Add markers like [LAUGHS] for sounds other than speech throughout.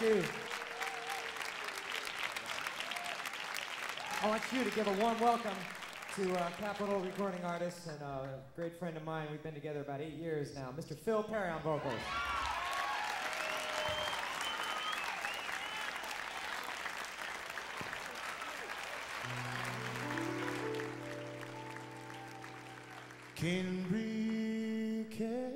You. I want you to give a warm welcome to uh, Capitol recording artist and a great friend of mine. We've been together about eight years now, Mr. Phil Perry on vocals. Quien la Quien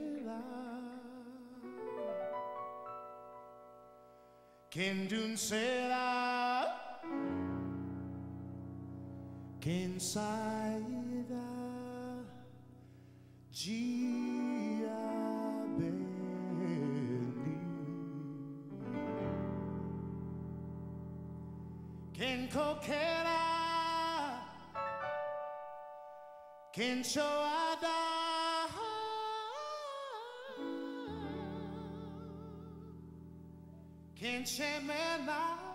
dun será? Quien saída Dia beni Quien coquera Quien choada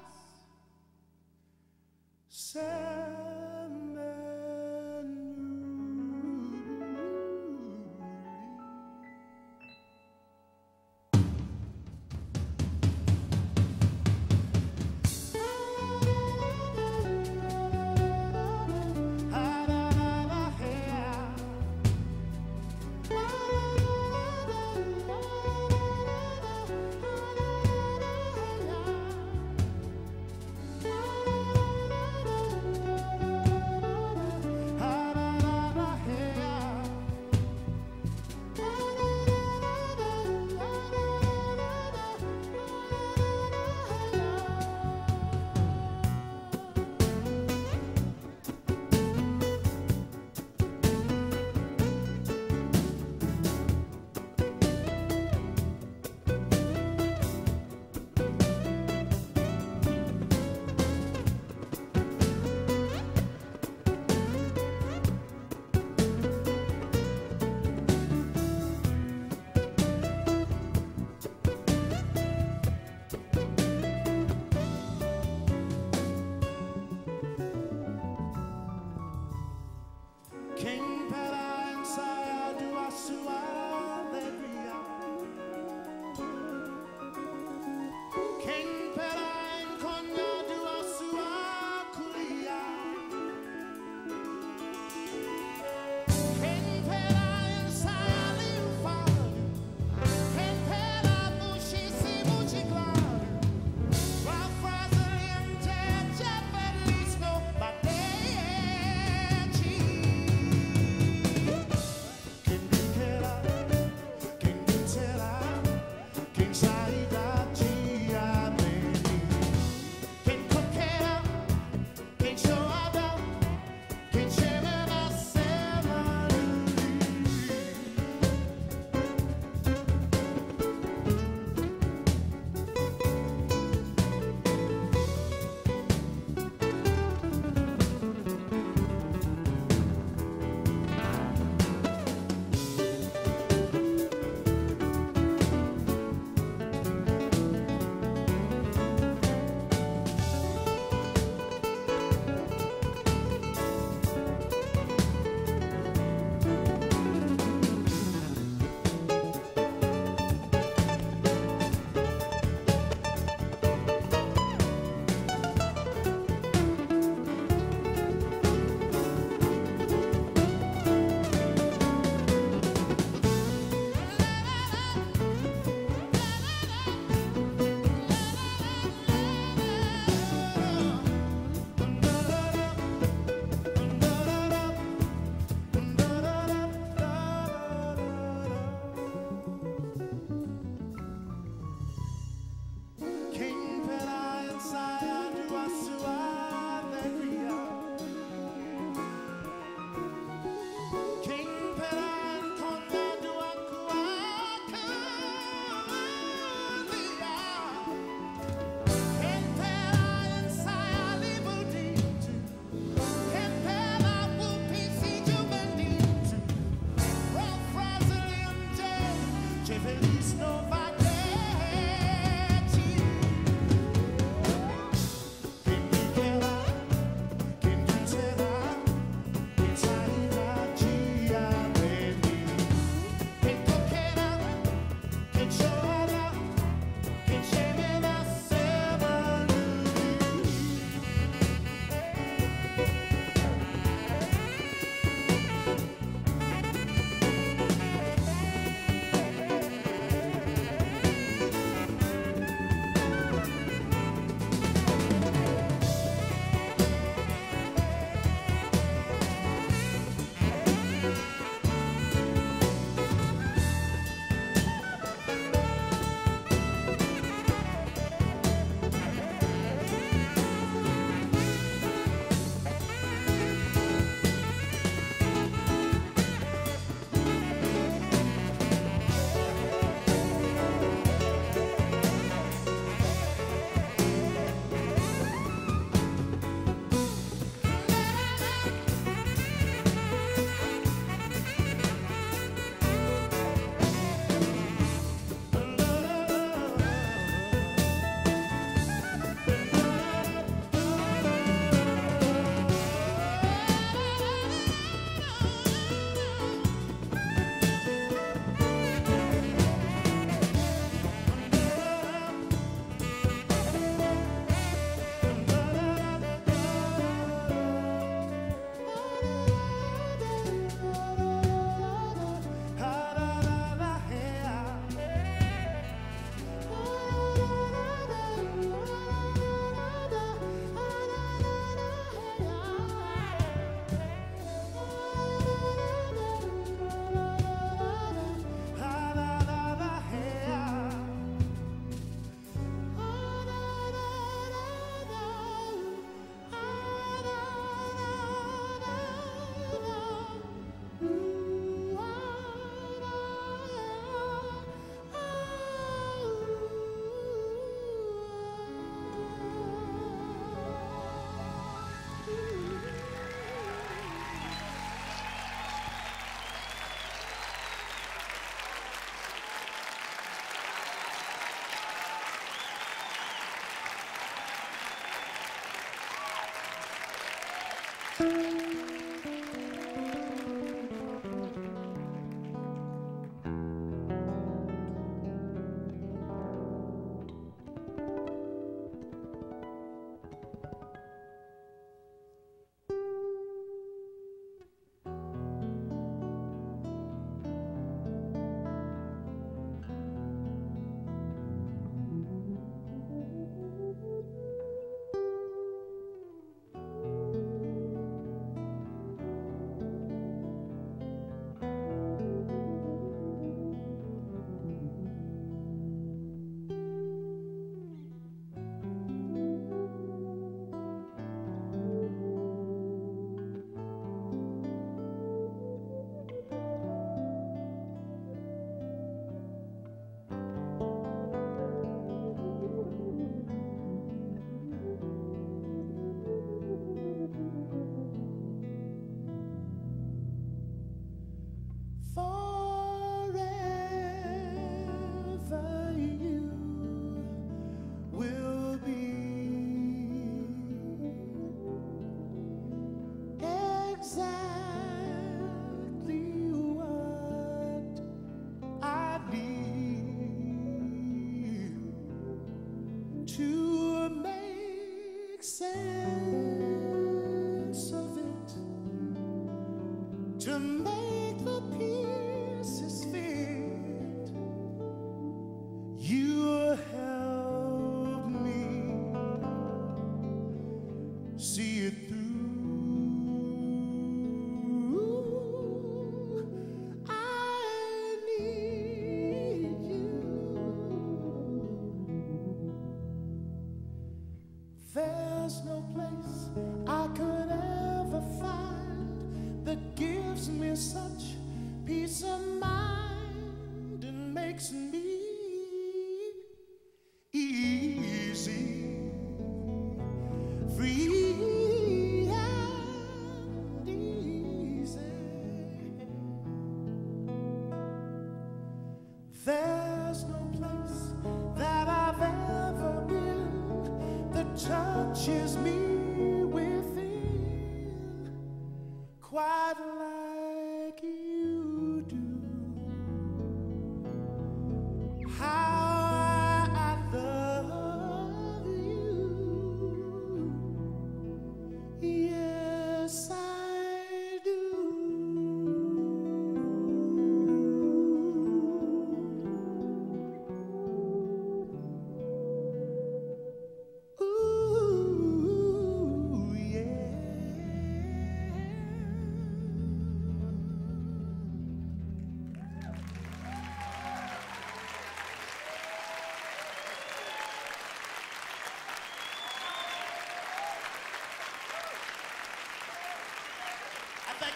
to make the peace.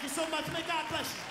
Thank you so much. May God bless you.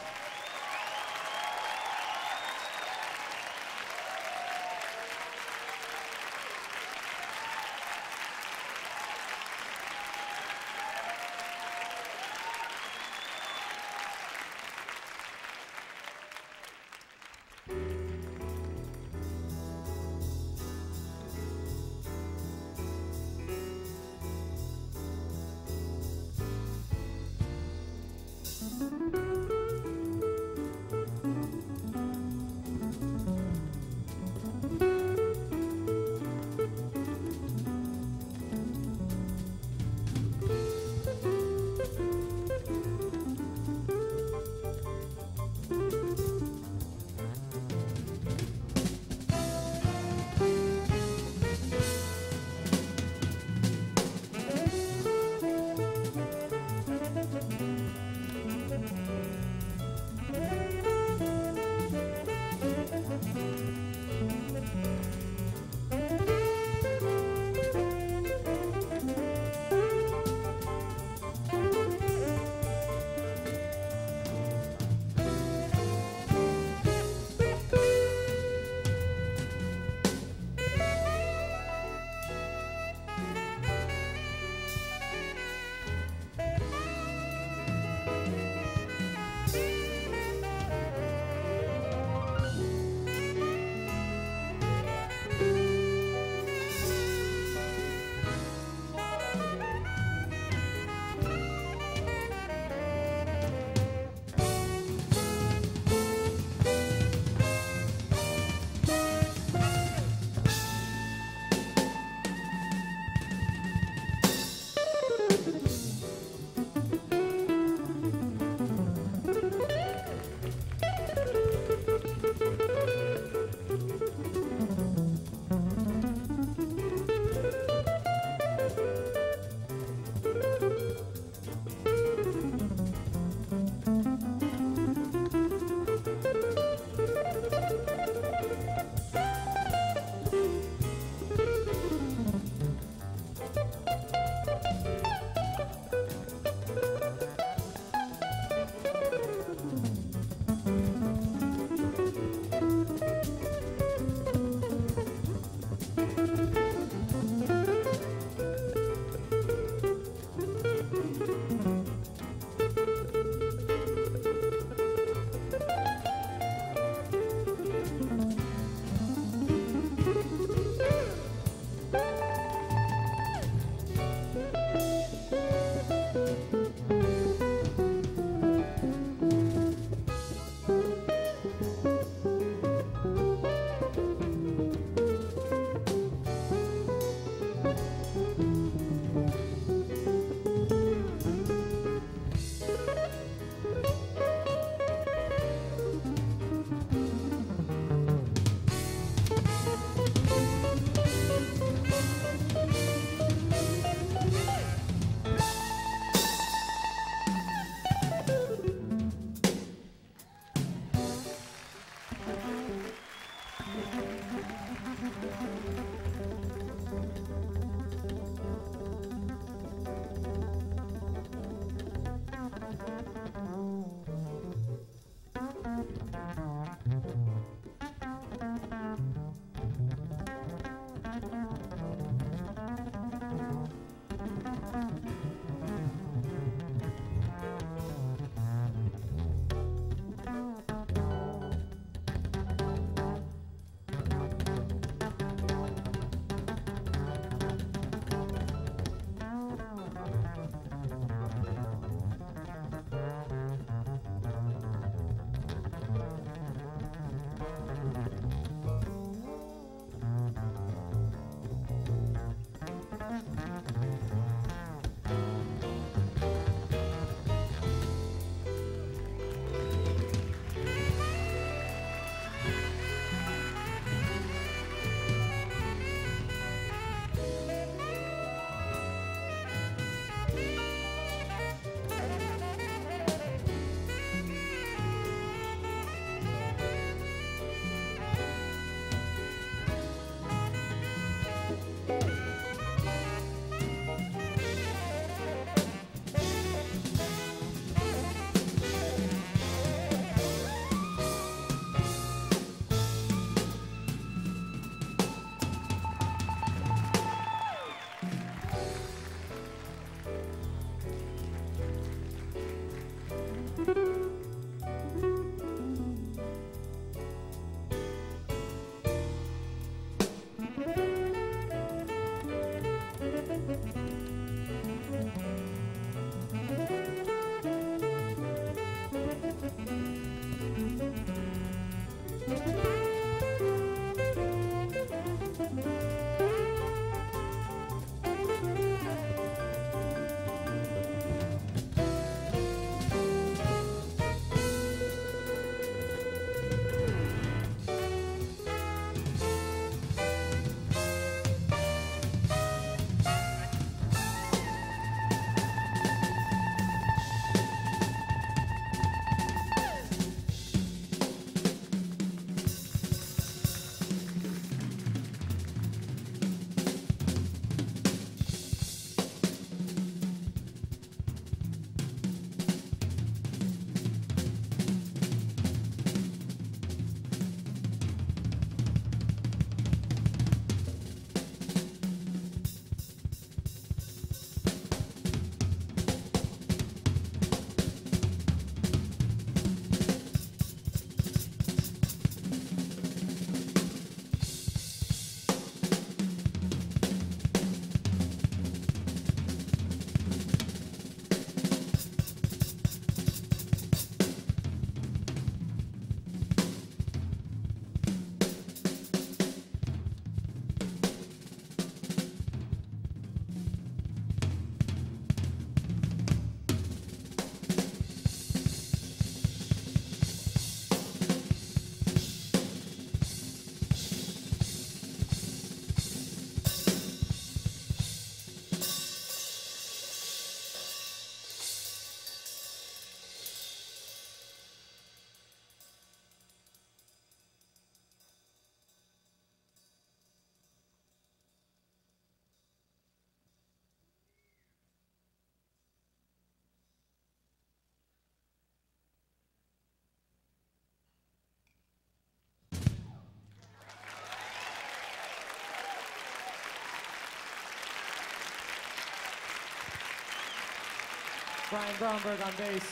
Brian Bromberg on bass,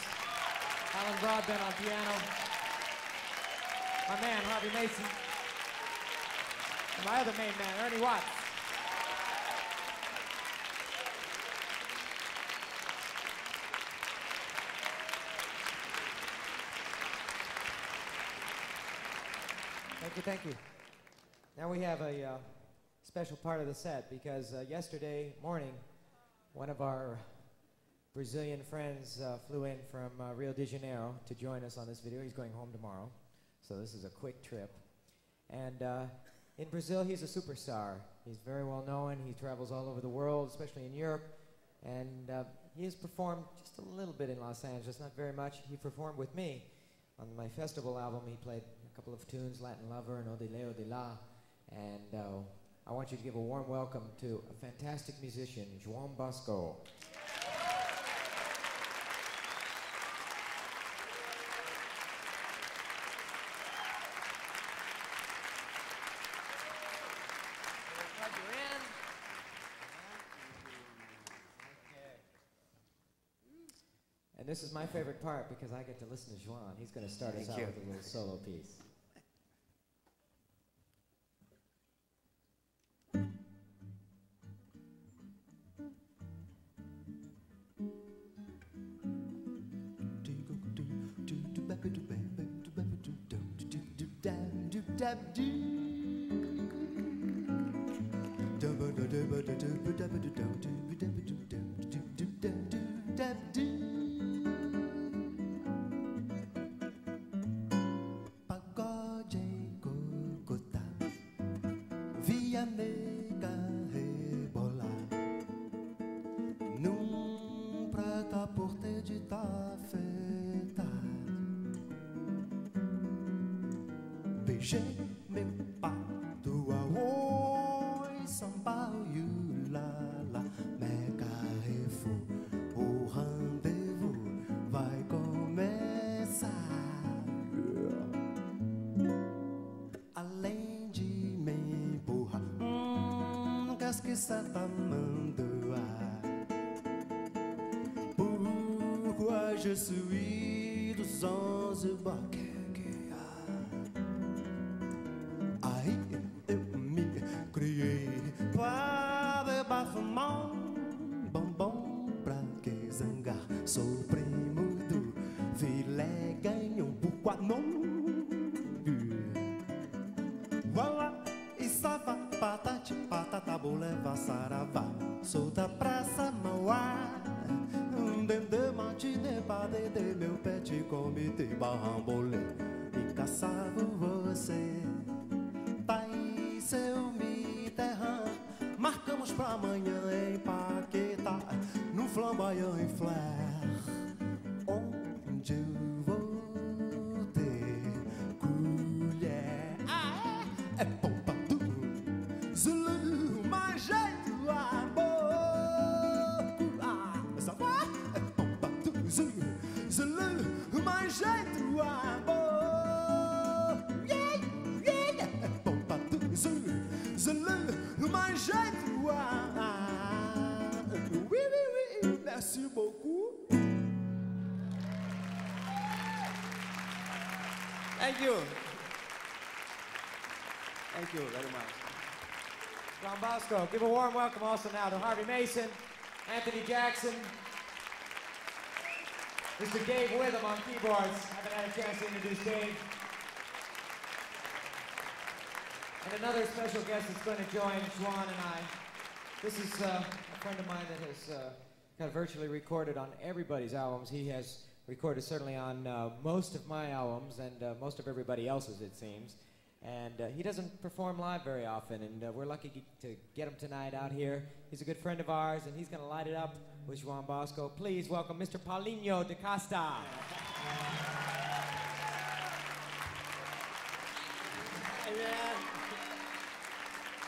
Alan Broadbent on piano, my man Harvey Mason, and my other main man, Ernie Watts. Thank you, thank you. Now we have a uh, special part of the set because uh, yesterday morning, one of our Brazilian friends uh, flew in from uh, Rio de Janeiro to join us on this video. He's going home tomorrow, so this is a quick trip. And uh, in Brazil, he's a superstar. He's very well known. He travels all over the world, especially in Europe. And uh, he has performed just a little bit in Los Angeles, not very much. He performed with me on my festival album. He played a couple of tunes, Latin Lover and Odile, Odila. And uh, I want you to give a warm welcome to a fantastic musician, João Bosco. Plug you in. And this is my favorite part because I get to listen to João. He's going to start us Thank out you. with a little solo piece. Santa Mandoa. Pourquoi je suis de sans évoquer de meu pet come tem barrambolê Thank you. Thank you very much. João Bosco, give a warm welcome also now to Harvey Mason, Anthony Jackson, Mr. Dave Witham on keyboards. Haven't had a chance to introduce Dave. And another special guest that's going to join João and I. This is uh, a friend of mine that has uh, got virtually recorded on everybody's albums. He has recorded certainly on uh, most of my albums and uh, most of everybody else's, it seems. And uh, he doesn't perform live very often, and uh, we're lucky g- to get him tonight out here. He's a good friend of ours, and he's going to light it up with João Bosco. Please welcome Mr. Paulinho da Costa.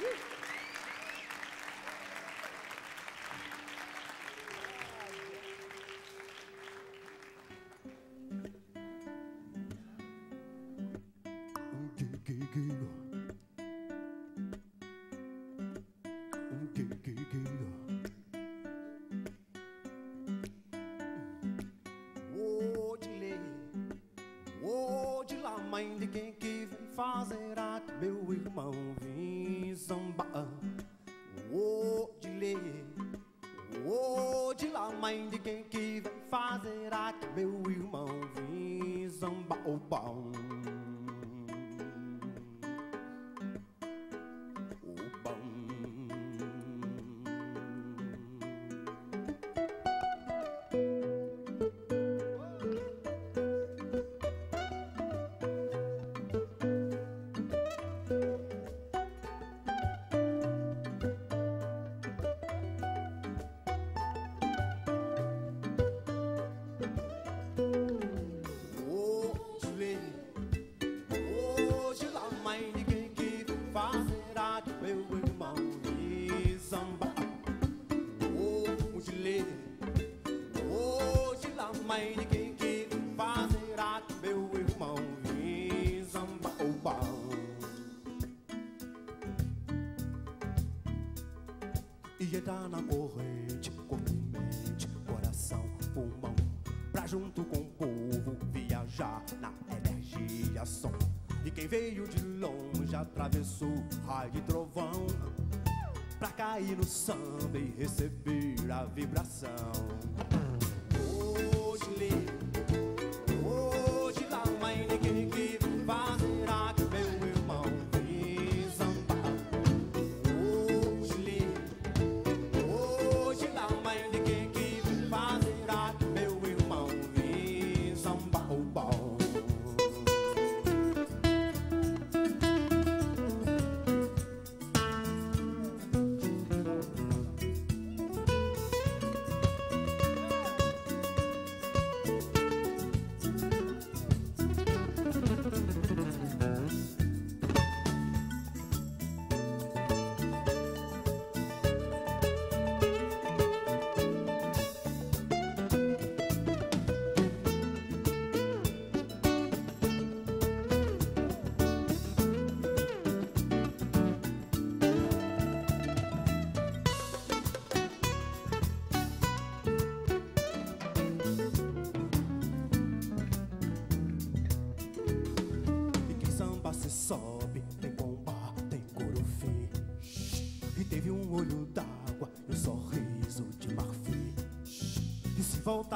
Hey, fazer a meu irmão E entrar na corrente, corpo, mente, coração, pulmão. Pra junto com o povo viajar na energia som. E quem veio de longe atravessou raio e trovão. Pra cair no samba e receber a vibração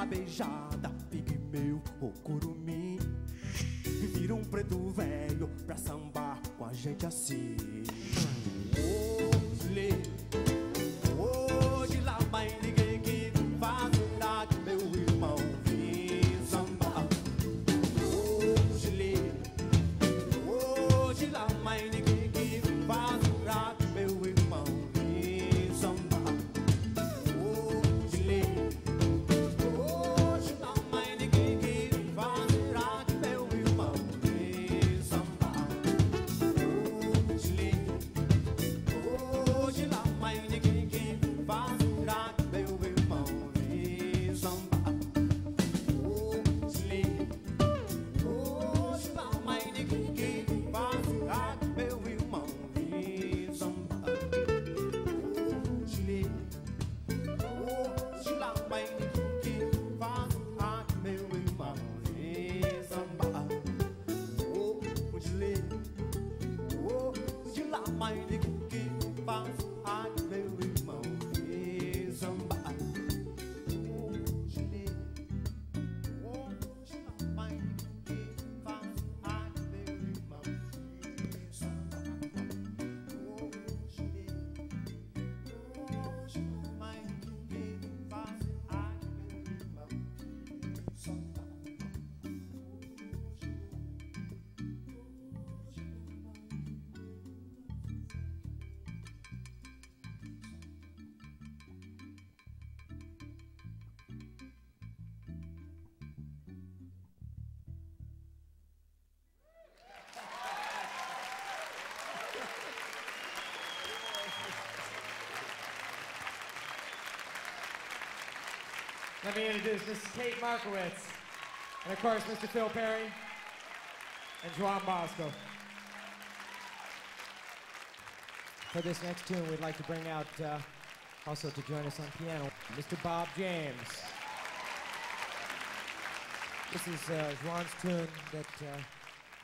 beijada, pigmeu ou curumim. Vira um preto velho pra sambar com a gente assim. Let me introduce Mrs. Kate Markowitz, and of course, Mr. Phil Perry and João Bosco. For this next tune, we'd like to bring out uh, also to join us on piano, Mr. Bob James. This is uh, João's tune that uh,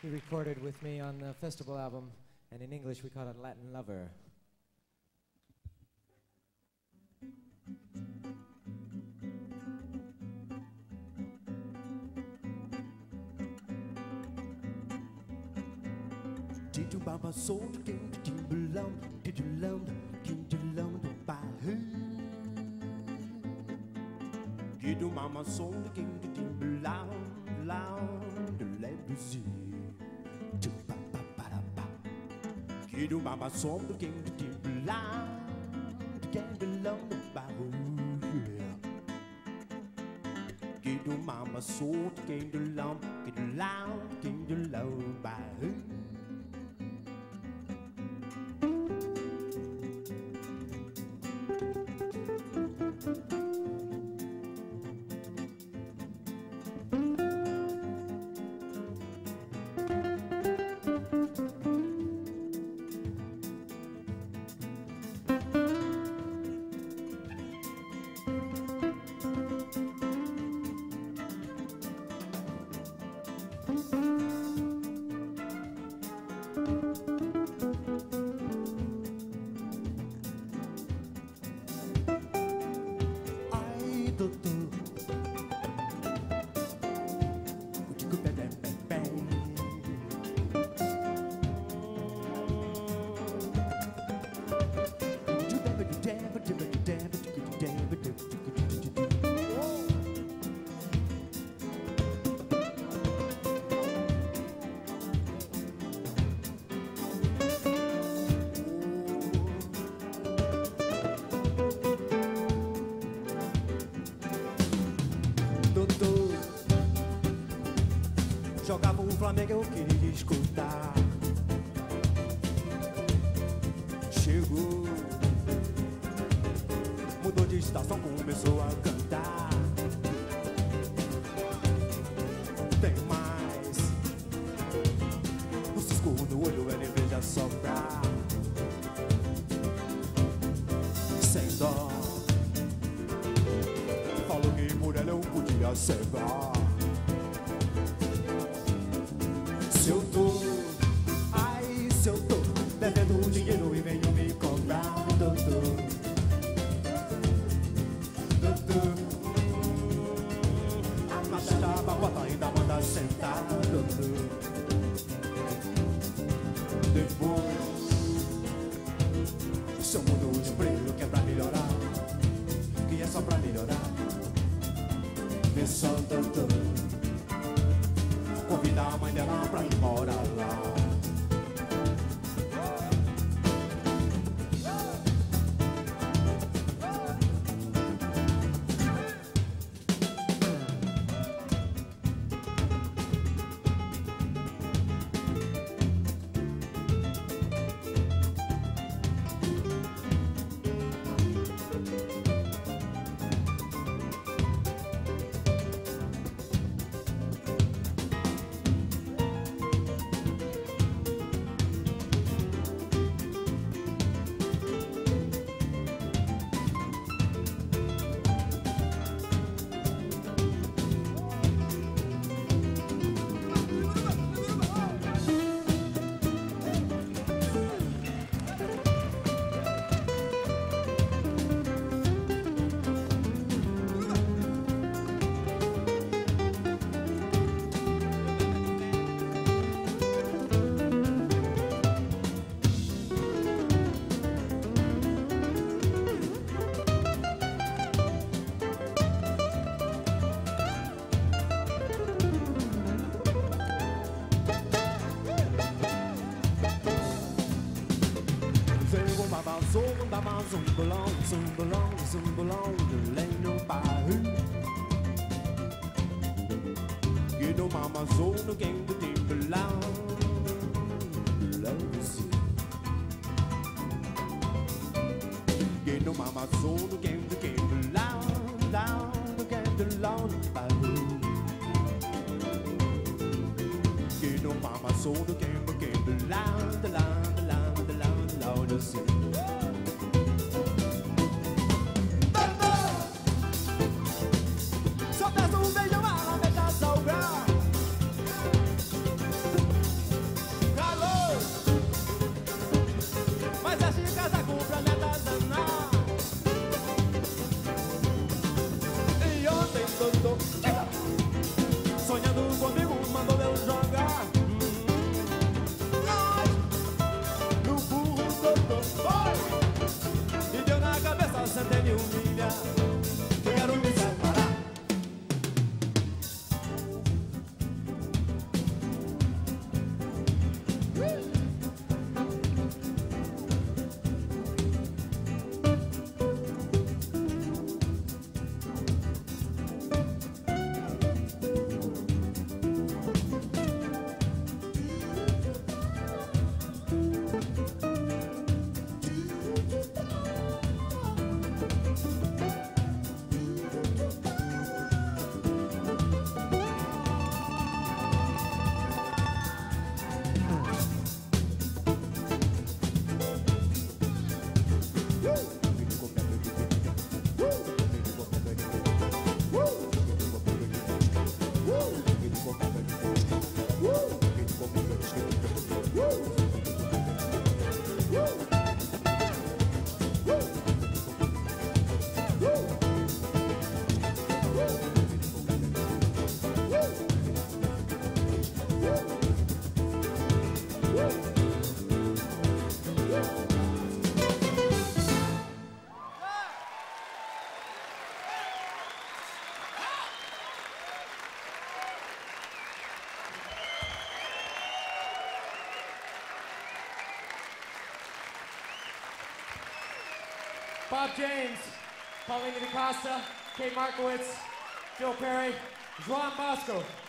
he recorded with me on the festival album, and in English we call it Latin Lover. Flamengo eu queria escutar. tanto Zumble on, zumble on, there ain't nobody who. You know mama's on the game that they belong. Loves you. You know mama's on the game that they belong, down, the game that belong by who. You know mama's on the game James, Paulinho da Costa, Kate Markowitz, Phil Perry, João Bosco.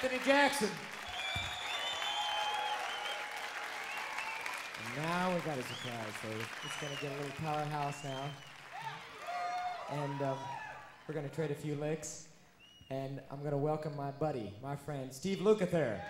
Anthony Jackson. And now we got a surprise you. It's gonna get a little powerhouse now. And um, we're gonna trade a few licks. And I'm gonna welcome my buddy, my friend, Steve Lukather.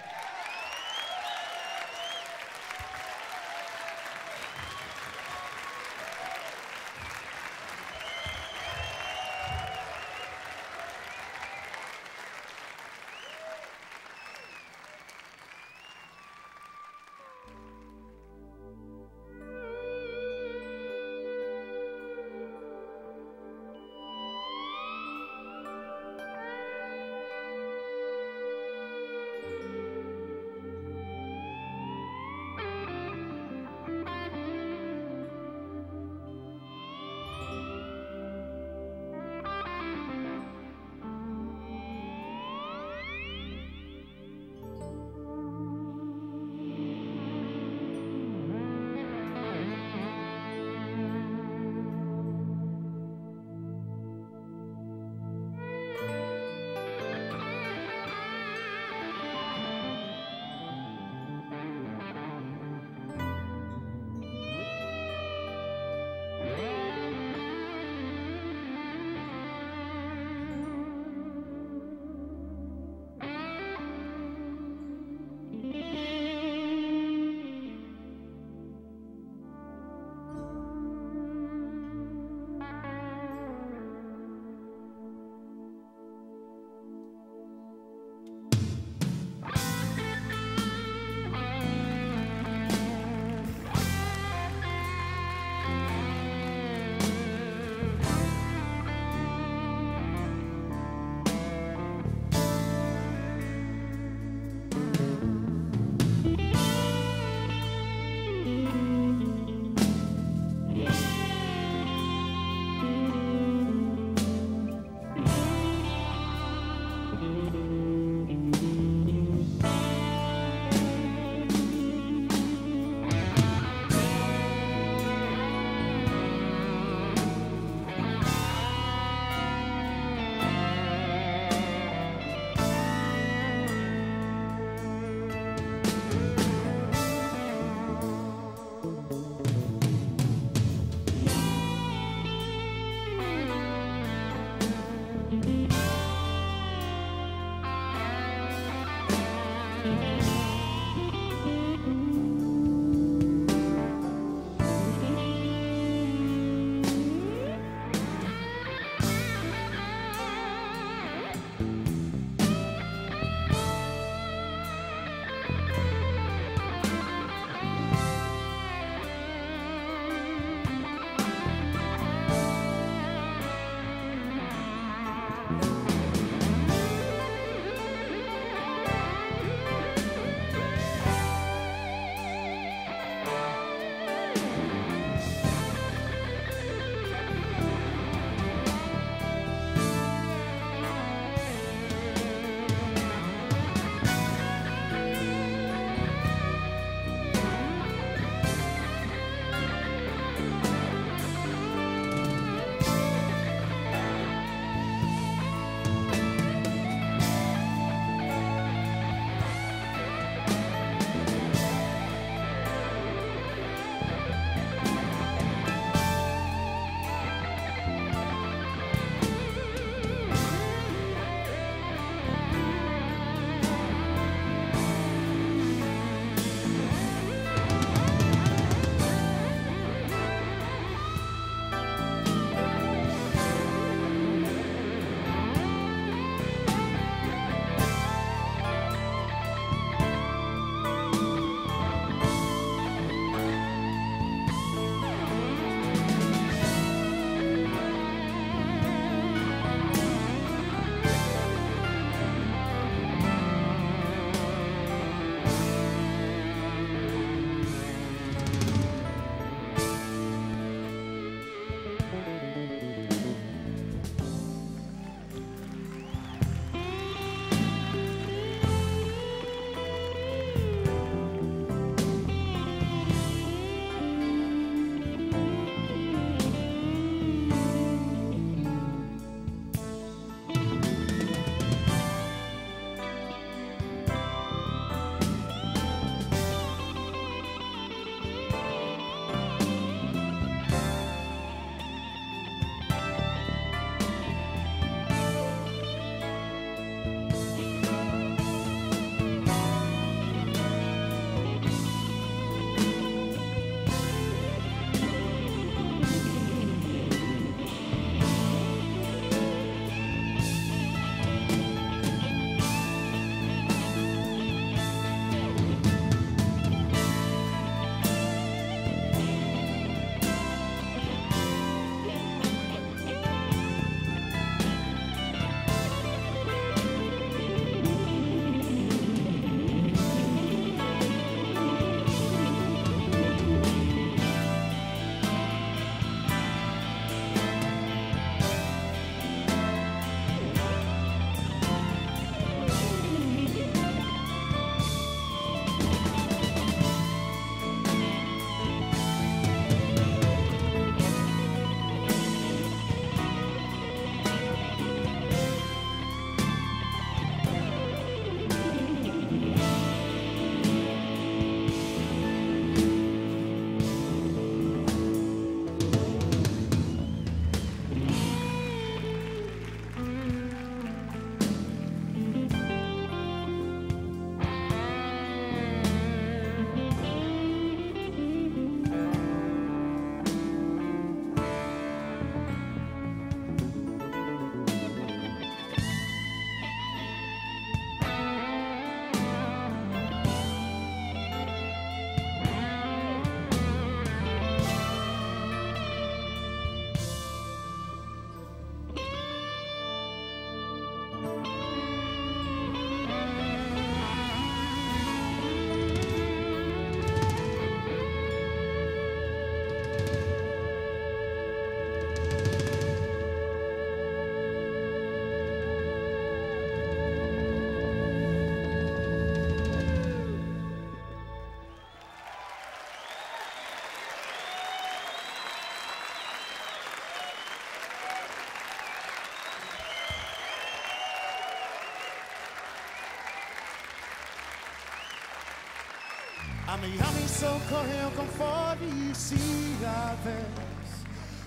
missão correu conforme cigarras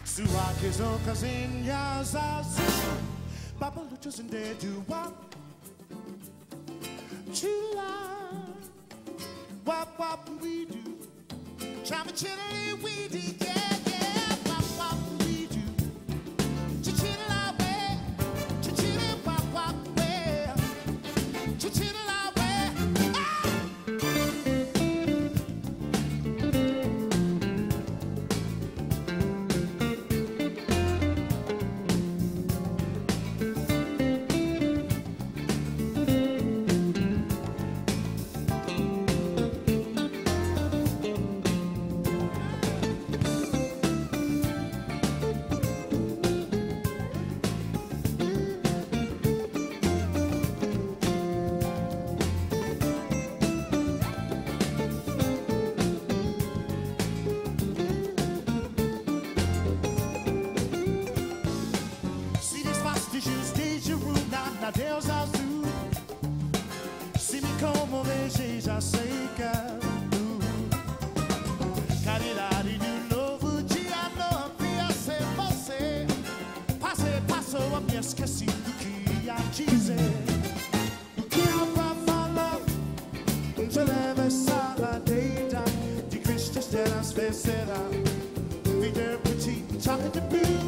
Suaves ocasinhas azul. Babaluchos in the dua Chula Wap wap we do Chama they said I began to cheat, talking to people.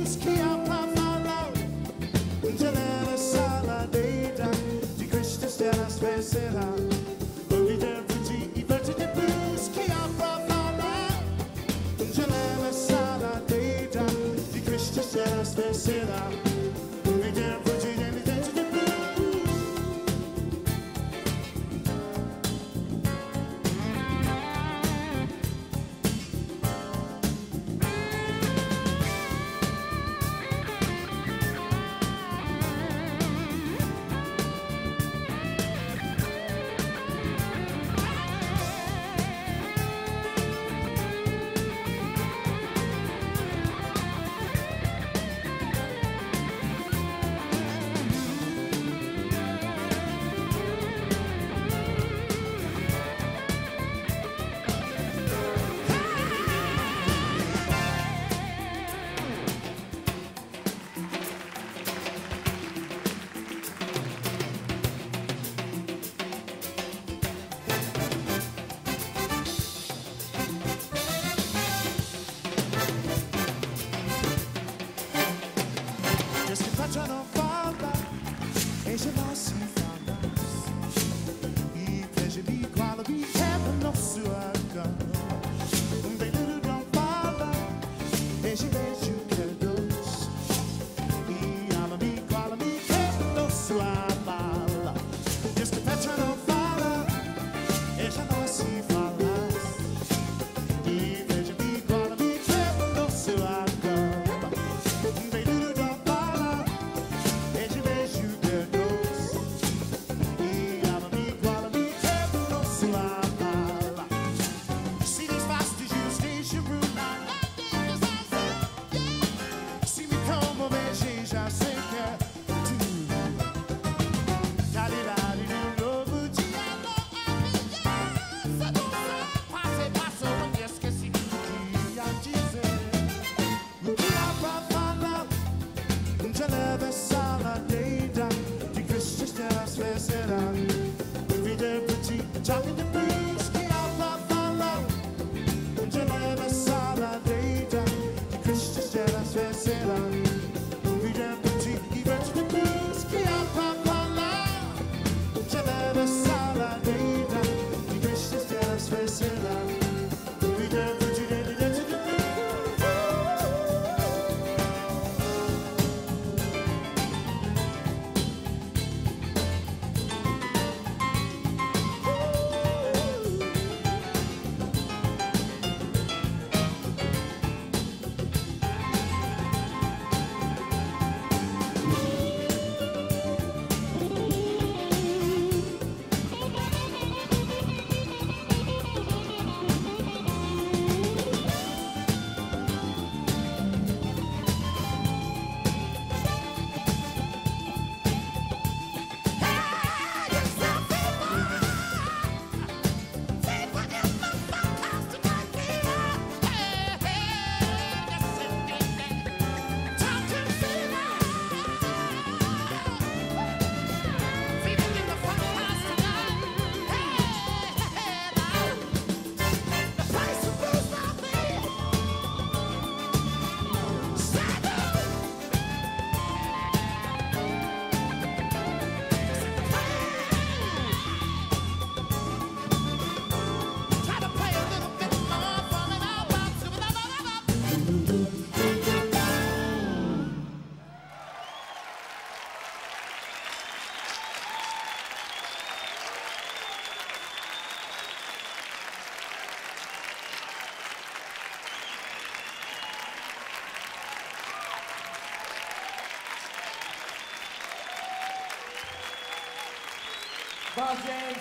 Bob James,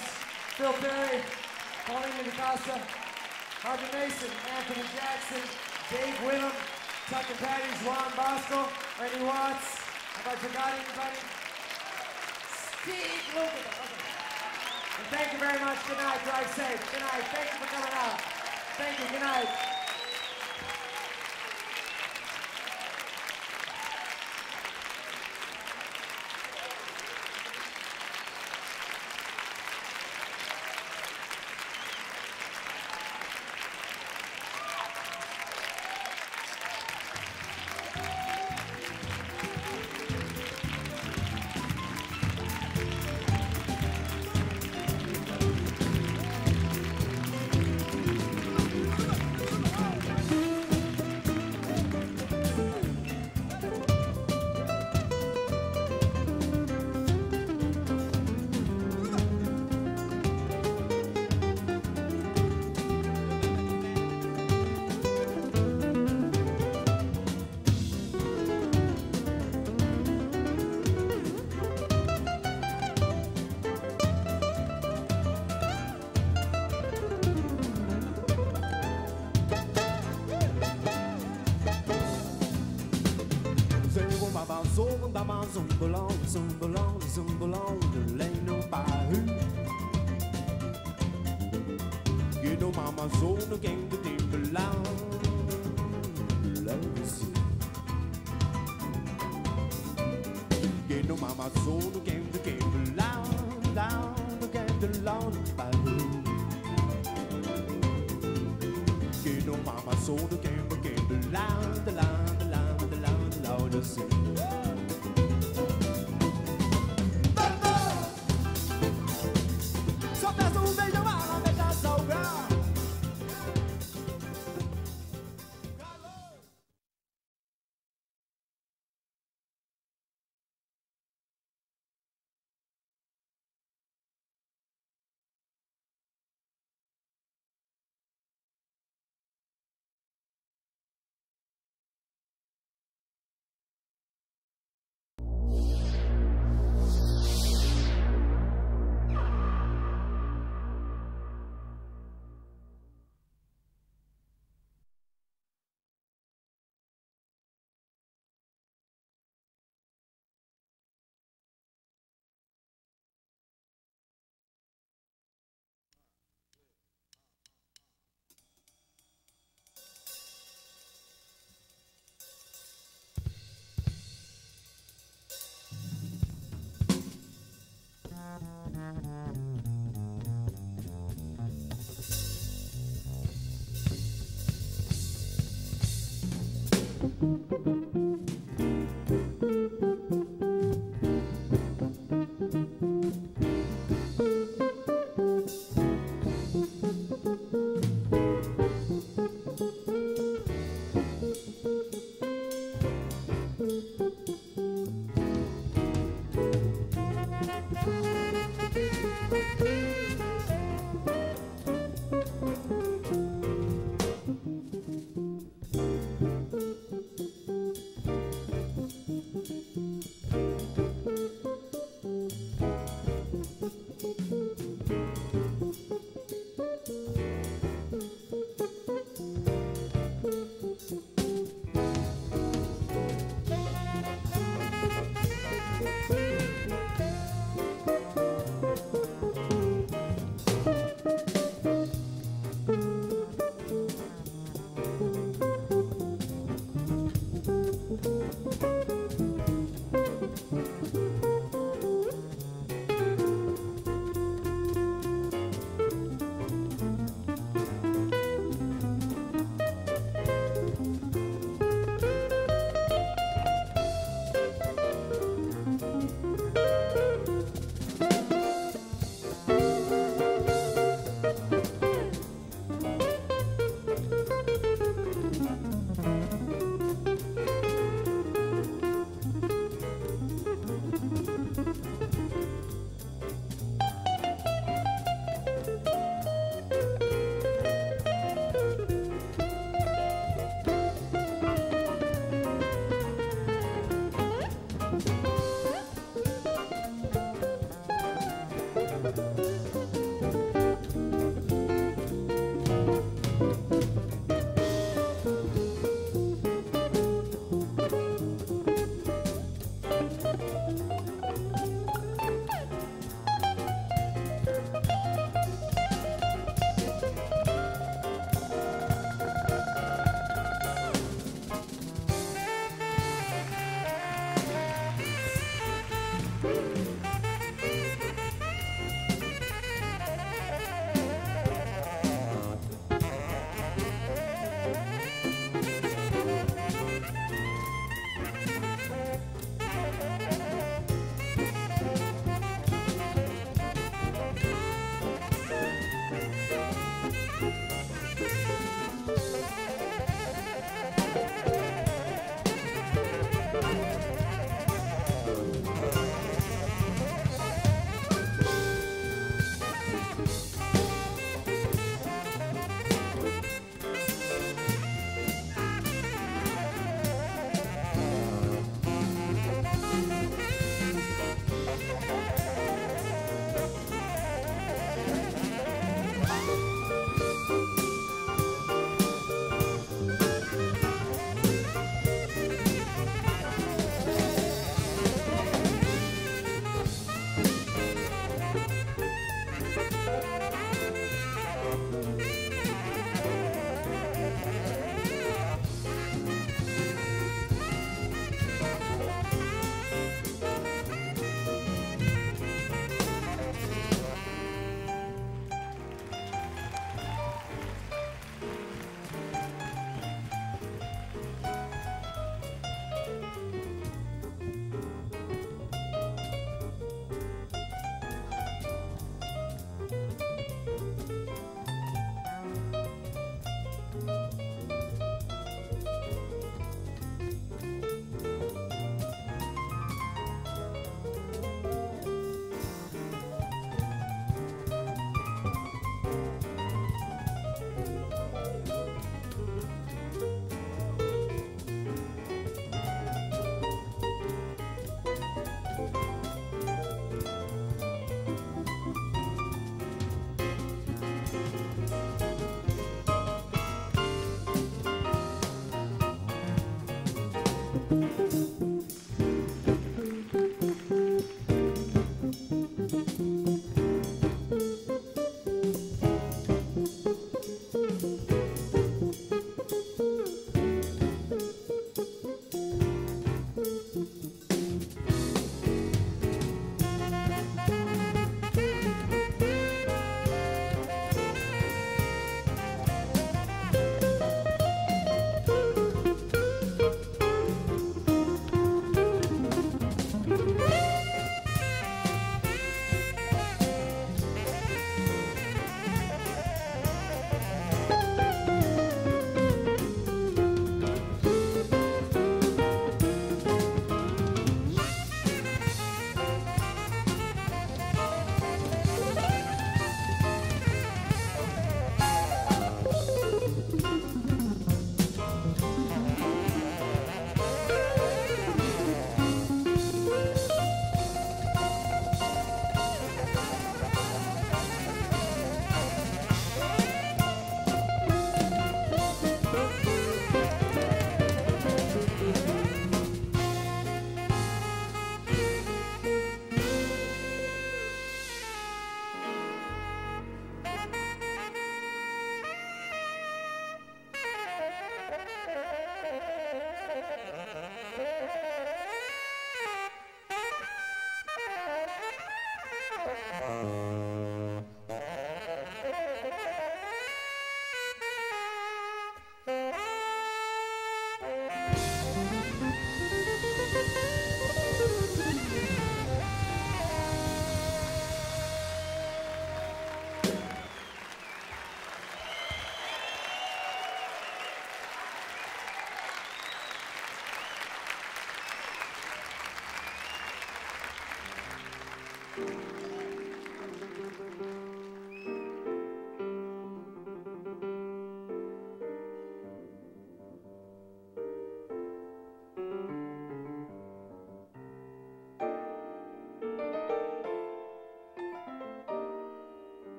Phil Perry, Paulinho da Costa, Harvey Mason, Anthony Jackson, Dave Witham, Tuck and Patti's João Bosco, Ernie Watts. Have I forgot anybody? Steve Lukather. Okay. And thank you very much. Good night. Drive safe. Good night. Thank you for coming out. Thank you. Good night. Zumba ba zumba long, zumba long, zumba long,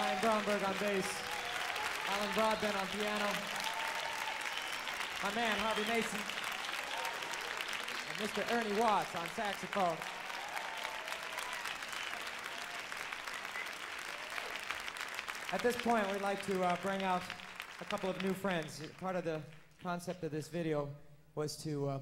Brian Bromberg on bass, Alan Broadbent on piano, my man Harvey Mason, and Mr. Ernie Watts on saxophone. At this point, we'd like to uh, bring out a couple of new friends. Part of the concept of this video was to uh,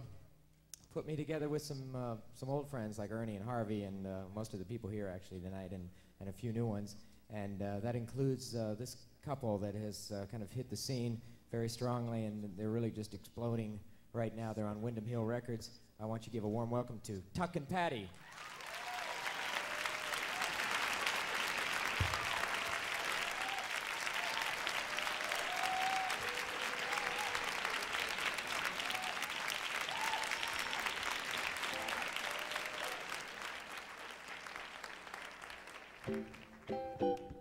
put me together with some, uh, some old friends like Ernie and Harvey and uh, most of the people here actually tonight and, and a few new ones. And uh, that includes uh, this couple that has uh, kind of hit the scene very strongly, and they're really just exploding right now. They're on Windham Hill Records. I want you to give a warm welcome to Tuck and Patti. Thank you. Thank you.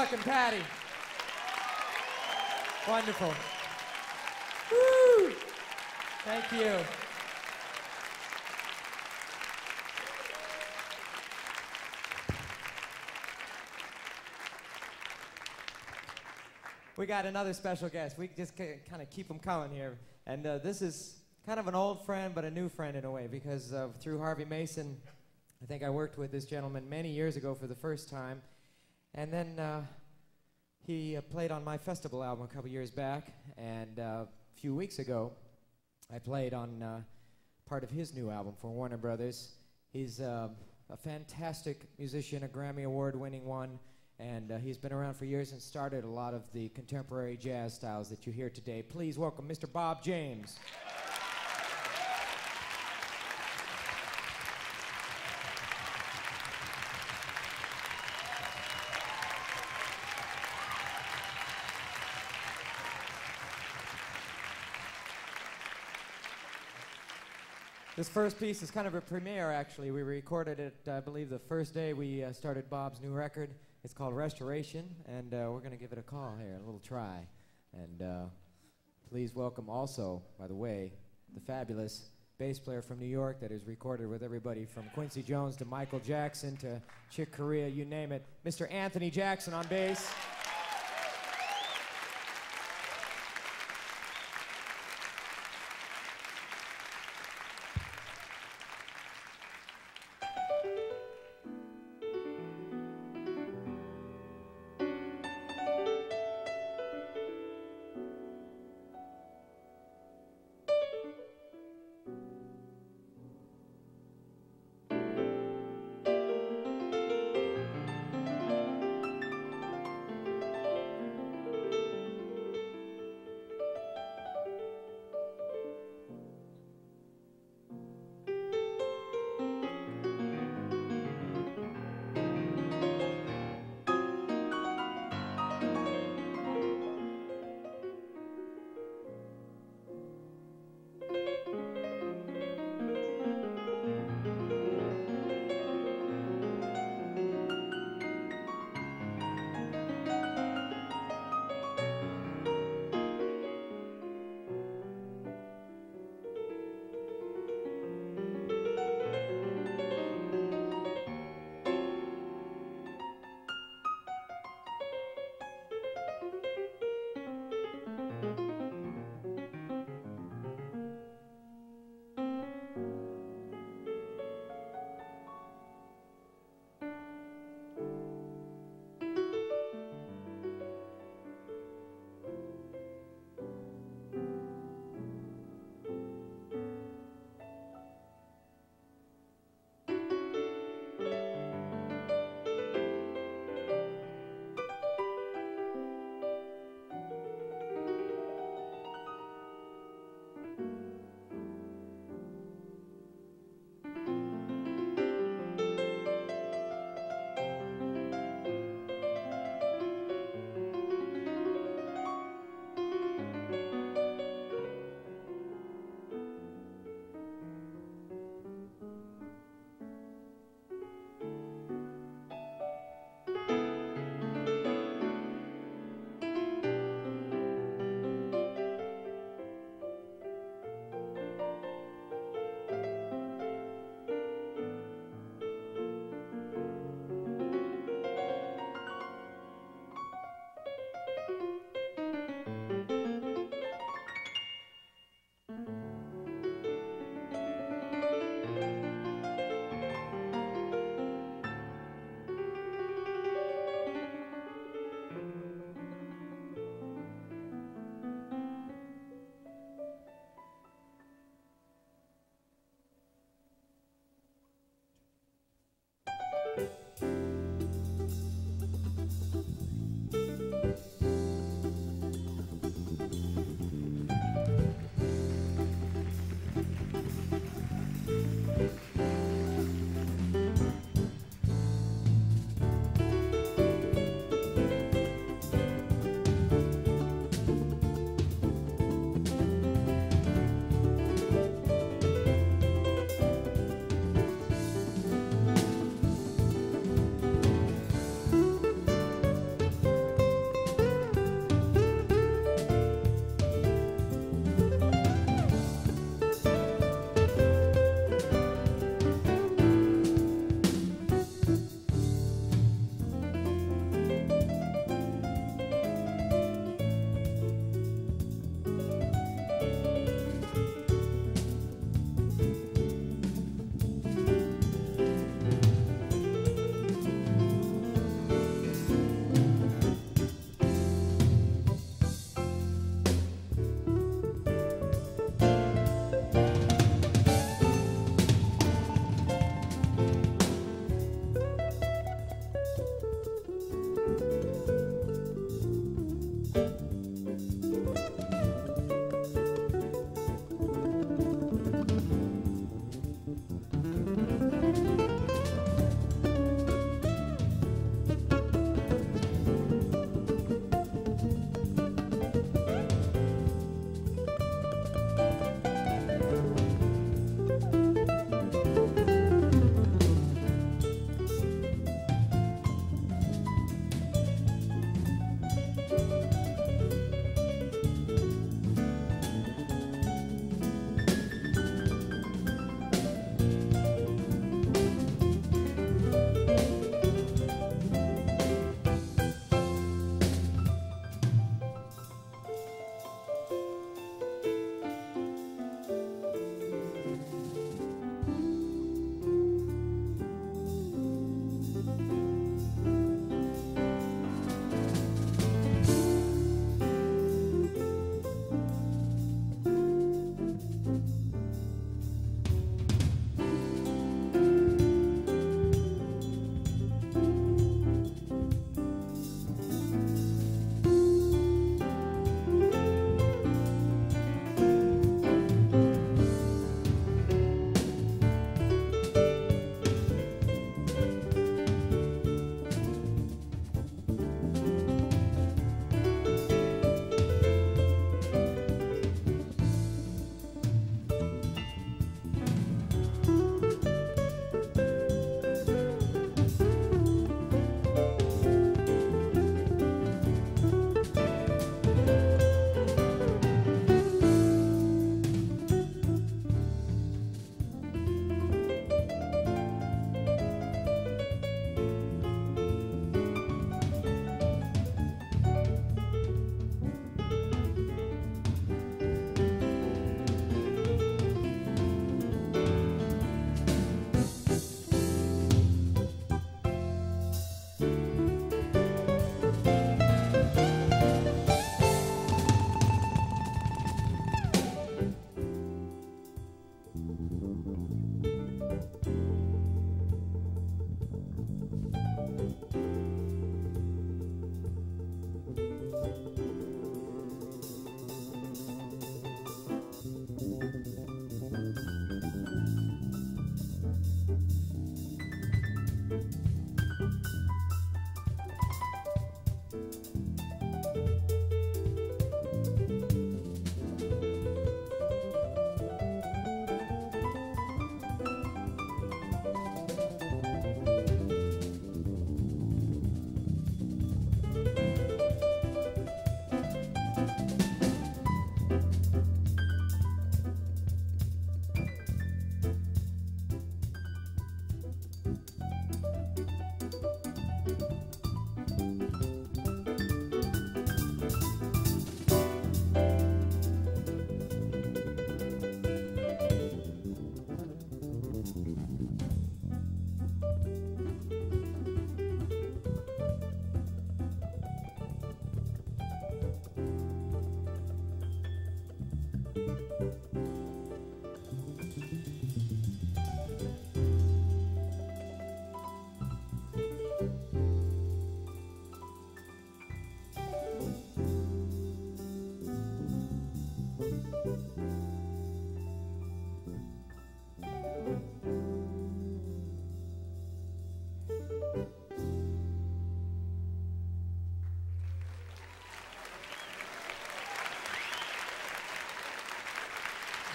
Tuck and Patti. Wonderful. Woo! Thank you. We got another special guest. We just kind of keep them coming here. And uh, this is kind of an old friend, but a new friend in a way, because uh, through Harvey Mason, I think I worked with this gentleman many years ago for the first time. And then uh, he uh, played on my festival album a couple years back. And uh, a few weeks ago, I played on uh, part of his new album for Warner Brothers. He's uh, a fantastic musician, a Grammy Award winning one. And he's been around for years and started a lot of the contemporary jazz styles that you hear today. Please welcome Mr. Bob James. This first piece is kind of a premiere, actually. We recorded it, I believe, the first day we uh, started Bob's new record. It's called Restoration, and uh, we're going to give it a call here, a little try. And uh, please welcome also, by the way, the fabulous bass player from New York that has recorded with everybody from Quincy Jones to Michael Jackson to Chick Corea, you name it, Mr. Anthony Jackson on bass.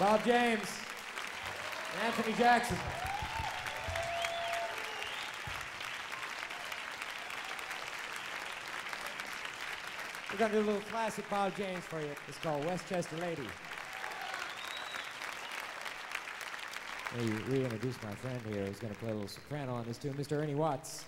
Bob James, and Anthony Jackson. We're gonna do a little classic Bob James for you. It's called Westchester Lady. Let me reintroduce my friend here who's gonna play a little soprano on this tune, Mr. Ernie Watts.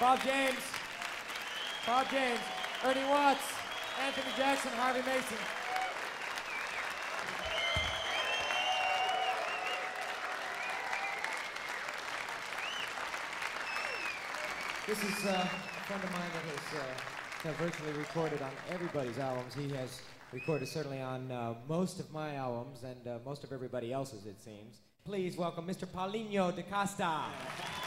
Bob James, Bob James, Ernie Watts, Anthony Jackson, Harvey Mason. This is uh, a friend of mine that has uh, virtually recorded on everybody's albums. He has recorded certainly on uh, most of my albums and uh, most of everybody else's, it seems. Please welcome Mr. Paulinho da Costa.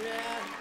Hey,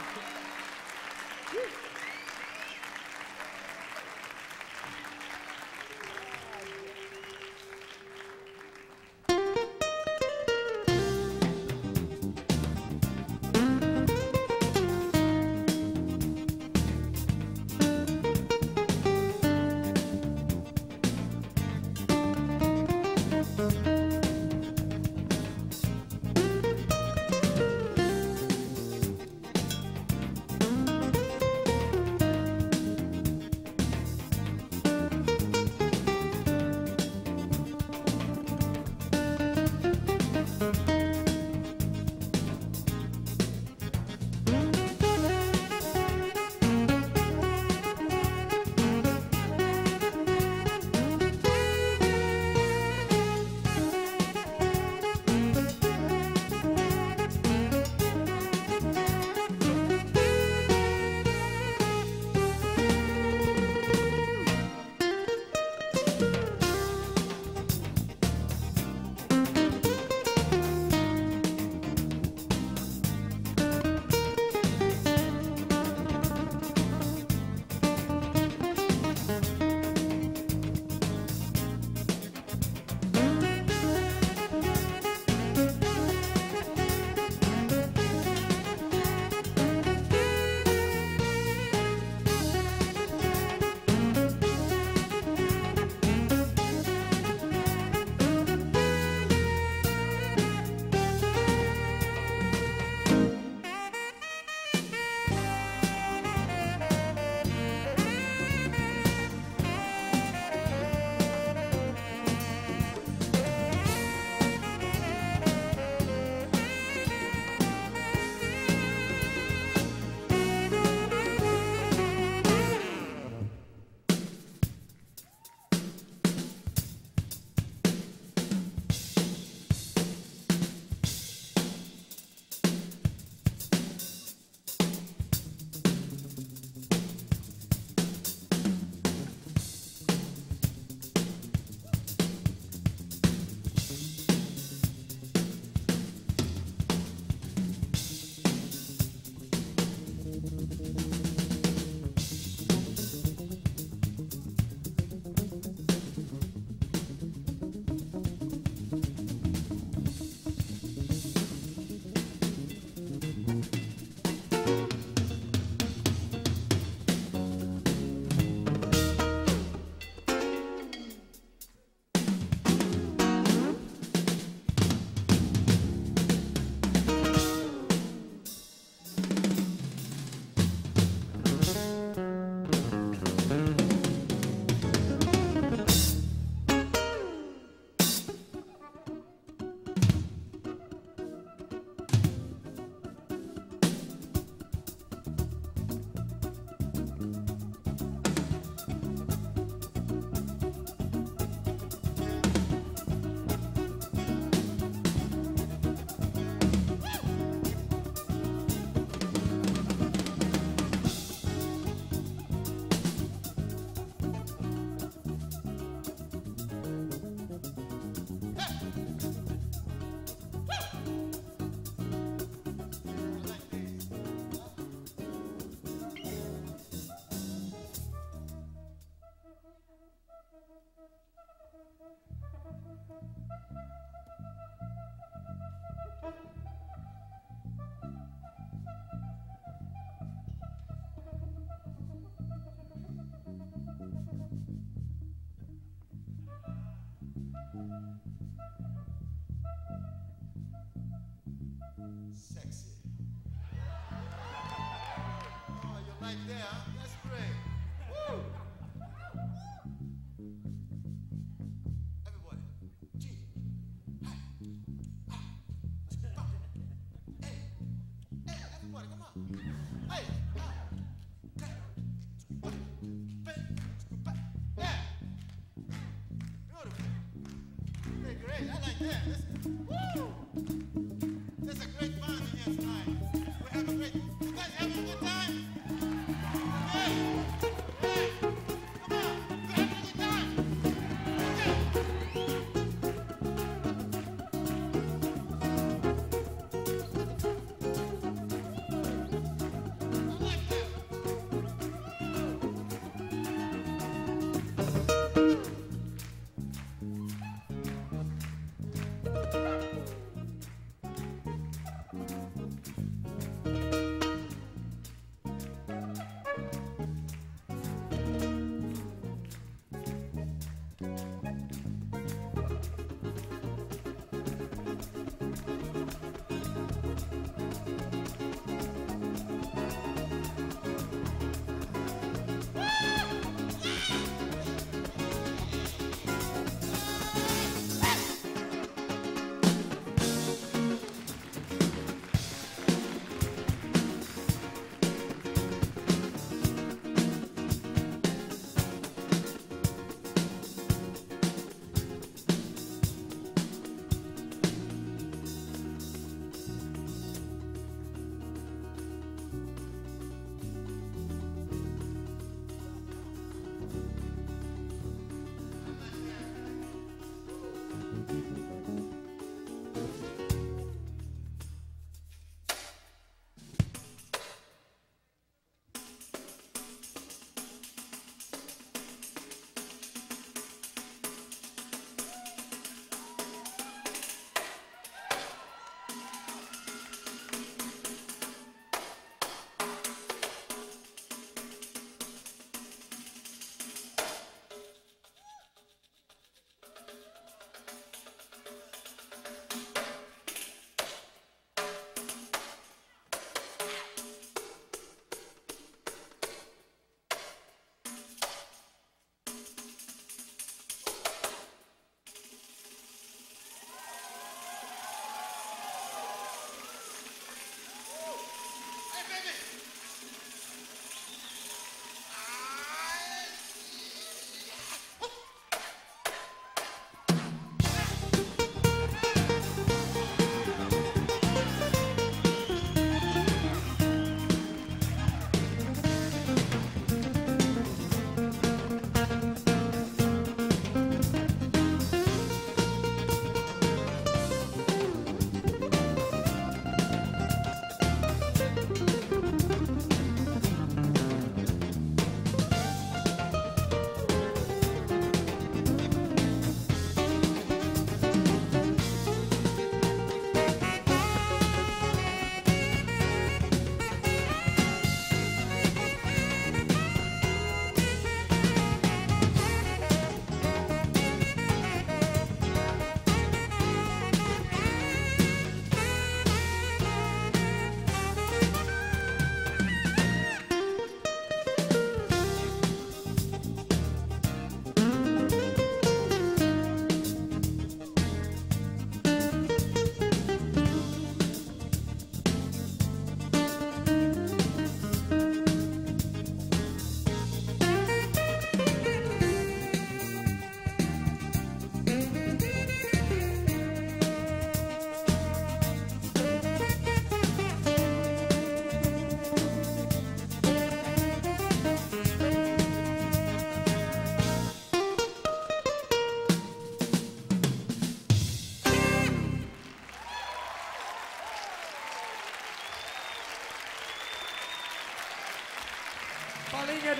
Sexy. Oh, you like that? Huh? That's great. Woo! Everybody. G. Hi. Hey. Hey, everybody, come on. Hey. Yeah, let's [LAUGHS] go.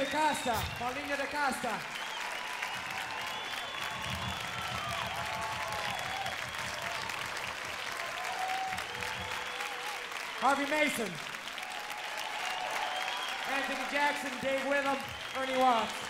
Costa, Paulinho da Costa. Harvey Mason. Anthony Jackson, Dave Witham, Ernie Watts.